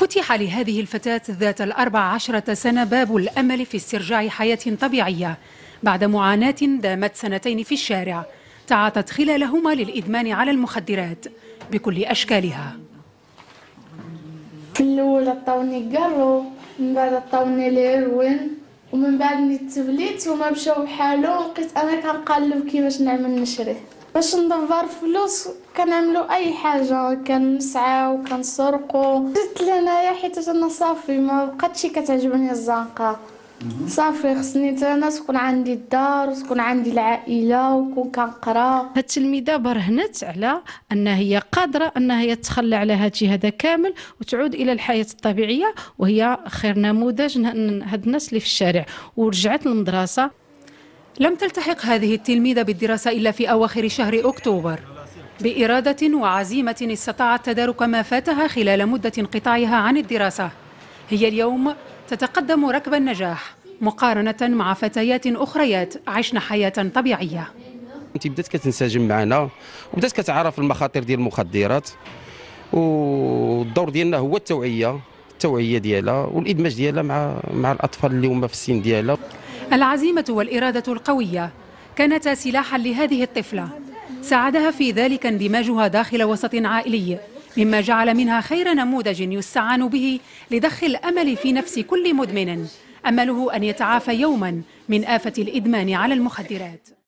فتح لهذه الفتاة ذات الأربع عشرة سنة باب الأمل في استرجاع حياة طبيعية بعد معاناة دامت سنتين في الشارع تعاطت خلالهما للإدمان على المخدرات بكل أشكالها. في الأول عطاوني قرو من بعد عطاوني الهيروين ومن بعد ملي وما مشاو بحالهم لقيت أنا كنقلب كيفاش نعمل نشري باش ندبر فلوس كنعملو أي حاجة كنسعاو كنسرقو زدت لهنايا حيت أنا صافي ما بقاتش كتعجبني الزنقة. صافي خصني أنا تكون عندي الدار تكون عندي العائلة وكون كنقرا. هاد التلميذة برهنت على أن هي قادرة انها هي تتخلى على هادشي هذا كامل وتعود إلى الحياة الطبيعية وهي خير نموذج هاد الناس اللي في الشارع. ورجعت للمدرسة. لم تلتحق هذه التلميذة بالدراسة إلا في أواخر شهر أكتوبر. بإرادة وعزيمة استطاعت تدارك ما فاتها خلال مدة انقطاعها عن الدراسة. هي اليوم تتقدم ركب النجاح مقارنة مع فتيات أخريات عشن حياة طبيعية. أنت بدأت كتنسجم معنا وبدأت كتعرف المخاطر ديال المخدرات والدور ديالنا هو التوعية التوعية ديالها والإدماج ديالها مع مع الأطفال اللي هما في السن ديالها. العزيمة والإرادة القوية. كانتا سلاحا لهذه الطفلة. ساعدها في ذلك اندماجها داخل وسط عائلي مما جعل منها خير نموذج يستعان به لضخ الأمل في نفس كل مدمن. أمله أن يتعافى يوما من آفة الإدمان على المخدرات.